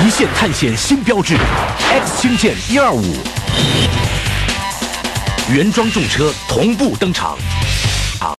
极限探险新标志，X 轻舰一二五，原装重车同步登场。